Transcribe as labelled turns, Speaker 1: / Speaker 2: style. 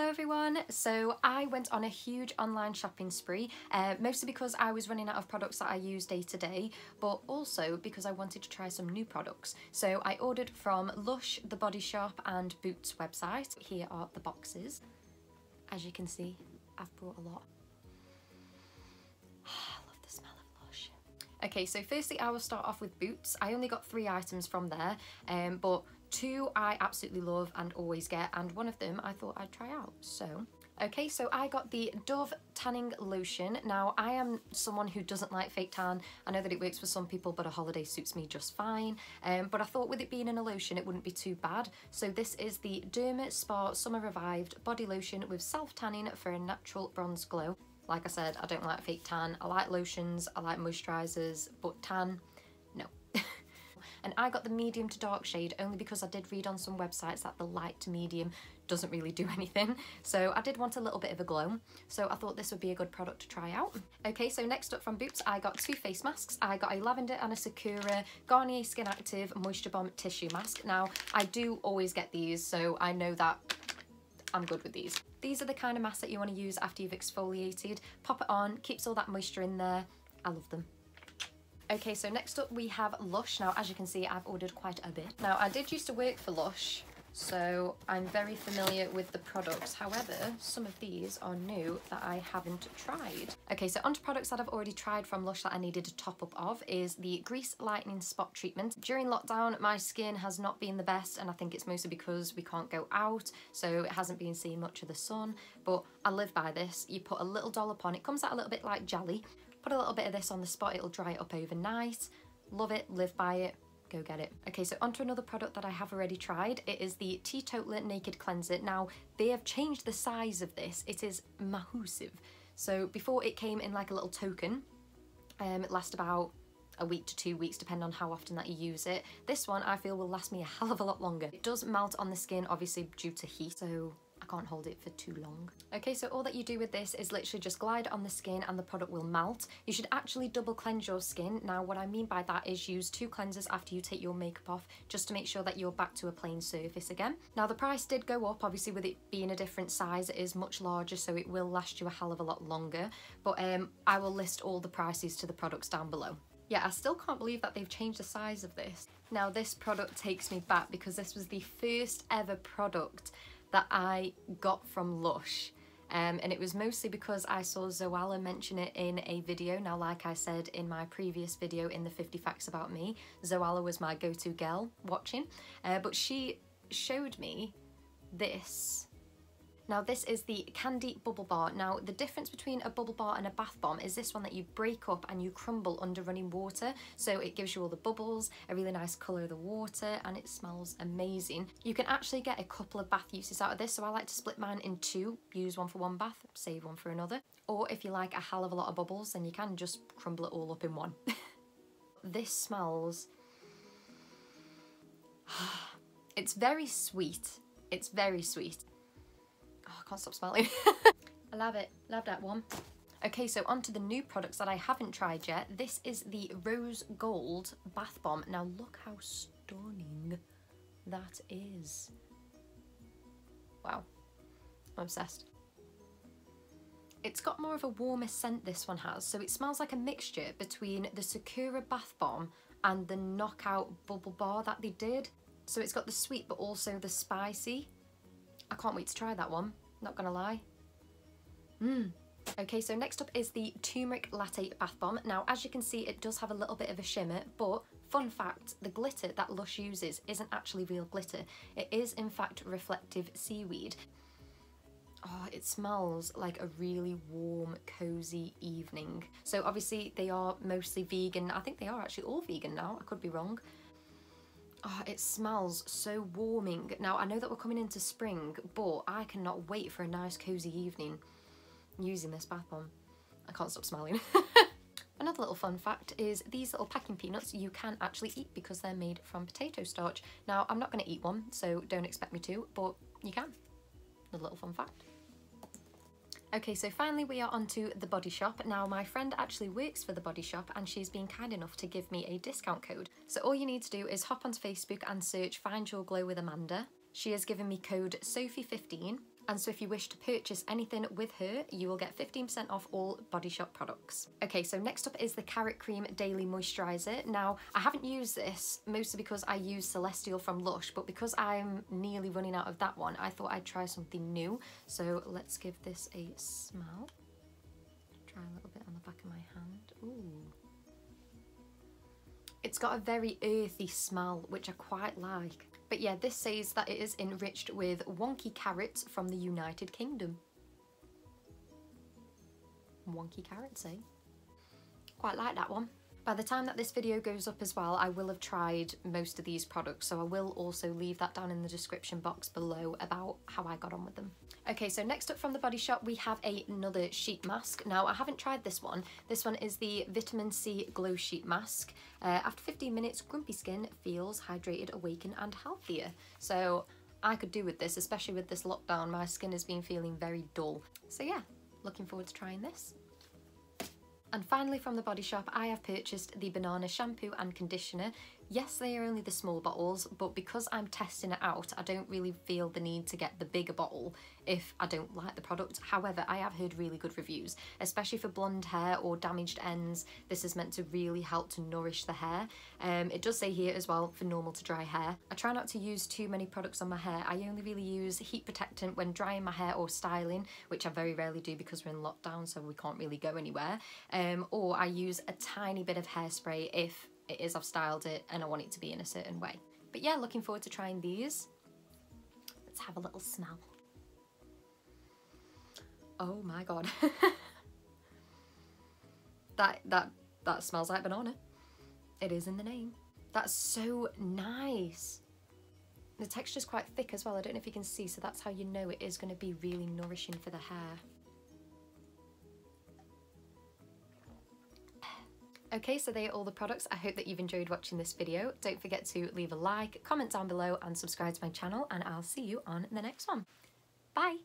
Speaker 1: Hello everyone! So I went on a huge online shopping spree, uh, mostly because I was running out of products that I use day to day, but also because I wanted to try some new products. So I ordered from Lush, The Body Shop and Boots website. Here are the boxes. As you can see, I've brought a lot. I love the smell of Lush. Okay, so firstly I will start off with Boots. I only got three items from there, um, but Two I absolutely love and always get, and one of them I thought I'd try out. So Okay, so I got the Dove Tanning Lotion. Now, I am someone who doesn't like fake tan. I know that it works for some people, but a holiday suits me just fine. Um, but I thought with it being in a lotion, it wouldn't be too bad. So this is the Derma Spa Summer Revived Body Lotion with self-tanning for a natural bronze glow. Like I said, I don't like fake tan. I like lotions, I like moisturisers, but tan, and I got the medium to dark shade only because I did read on some websites that the light to medium doesn't really do anything so I did want a little bit of a glow so I thought this would be a good product to try out. Okay so next up from Boots I got two face masks. I got a lavender and a Sakura Garnier Skin Active Moisture Bomb Tissue Mask. Now I do always get these so I know that I'm good with these. These are the kind of masks that you want to use after you've exfoliated. Pop it on, keeps all that moisture in there. I love them. Okay, so next up we have Lush. Now, as you can see, I've ordered quite a bit. Now, I did used to work for Lush, so I'm very familiar with the products. However, some of these are new that I haven't tried. Okay, so onto products that I've already tried from Lush that I needed a top up of is the Grease Lightening Spot Treatment. During lockdown, my skin has not been the best and I think it's mostly because we can't go out, so it hasn't been seeing much of the sun, but I live by this. You put a little dollop on, it comes out a little bit like jelly, Put a little bit of this on the spot, it'll dry it up overnight. Love it, live by it, go get it. Okay, so onto another product that I have already tried. It is the Tea Totaller Naked Cleanser. Now, they have changed the size of this. It is massive. So before it came in like a little token, um, it lasts about a week to two weeks depending on how often that you use it. This one I feel will last me a hell of a lot longer. It does melt on the skin obviously due to heat so can't hold it for too long. Okay, so all that you do with this is literally just glide on the skin and the product will melt. You should actually double cleanse your skin. Now, what I mean by that is use two cleansers after you take your makeup off, just to make sure that you're back to a plain surface again. Now, the price did go up, obviously with it being a different size, it is much larger, so it will last you a hell of a lot longer. But um, I will list all the prices to the products down below. Yeah, I still can't believe that they've changed the size of this. Now this product takes me back because this was the first ever product that I got from Lush. Um, and it was mostly because I saw Zoella mention it in a video. Now, like I said in my previous video in the 50 Facts About Me, Zoella was my go-to girl watching. Uh, but she showed me this now this is the Candy Bubble Bar. Now the difference between a bubble bar and a bath bomb is this one that you break up and you crumble under running water. So it gives you all the bubbles, a really nice colour of the water and it smells amazing. You can actually get a couple of bath uses out of this. So I like to split mine in two, use one for one bath, save one for another. Or if you like a hell of a lot of bubbles, then you can just crumble it all up in one. this smells... it's very sweet. It's very sweet Oh, can't stop smelling. I love it, love that one. Okay, so on to the new products that I haven't tried yet. This is the Rose Gold Bath Bomb. Now look how stunning that is. Wow, I'm obsessed. It's got more of a warmer scent this one has, so it smells like a mixture between the Sakura Bath Bomb and the Knockout Bubble Bar that they did. So it's got the sweet but also the spicy. I can't wait to try that one not gonna lie. Mmm. Okay, so next up is the Turmeric Latte Bath Bomb. Now, as you can see, it does have a little bit of a shimmer, but fun fact, the glitter that Lush uses isn't actually real glitter. It is, in fact, reflective seaweed. Oh, it smells like a really warm, cozy evening. So obviously they are mostly vegan. I think they are actually all vegan now. I could be wrong. Oh, it smells so warming. Now, I know that we're coming into spring, but I cannot wait for a nice cozy evening using this bath bomb. I can't stop smelling. Another little fun fact is these little packing peanuts you can actually eat because they're made from potato starch. Now, I'm not going to eat one, so don't expect me to, but you can. A little fun fact. Okay, so finally we are onto The Body Shop. Now my friend actually works for The Body Shop and she's been kind enough to give me a discount code. So all you need to do is hop onto Facebook and search Find Your Glow with Amanda. She has given me code SOPHIE15 And so if you wish to purchase anything with her, you will get 15% off all Body Shop products. Okay, so next up is the Carrot Cream Daily Moisturiser. Now, I haven't used this mostly because I use Celestial from Lush, but because I'm nearly running out of that one, I thought I'd try something new. So let's give this a smell. Try a little bit on the back of my hand. Ooh. It's got a very earthy smell, which I quite like. But yeah, this says that it is enriched with wonky carrots from the United Kingdom. Wonky carrots, eh? Quite like that one. By the time that this video goes up as well, I will have tried most of these products, so I will also leave that down in the description box below about how I got on with them. Okay, so next up from the Body Shop, we have another sheet mask. Now, I haven't tried this one. This one is the Vitamin C Glow Sheet Mask. Uh, after 15 minutes, grumpy skin feels hydrated, awakened and healthier. So I could do with this, especially with this lockdown. My skin has been feeling very dull. So yeah, looking forward to trying this. And finally from the Body Shop, I have purchased the Banana Shampoo and Conditioner. Yes, they are only the small bottles, but because I'm testing it out, I don't really feel the need to get the bigger bottle if I don't like the product. However, I have heard really good reviews, especially for blonde hair or damaged ends. This is meant to really help to nourish the hair. Um, it does say here as well for normal to dry hair. I try not to use too many products on my hair. I only really use heat protectant when drying my hair or styling, which I very rarely do because we're in lockdown, so we can't really go anywhere. Um, or I use a tiny bit of hairspray if it is I've styled it and I want it to be in a certain way. But yeah, looking forward to trying these. Let's have a little smell. Oh my god. that that that smells like banana. It is in the name. That's so nice. The texture's quite thick as well. I don't know if you can see, so that's how you know it is going to be really nourishing for the hair. Okay, so they are all the products. I hope that you've enjoyed watching this video. Don't forget to leave a like, comment down below and subscribe to my channel and I'll see you on the next one. Bye!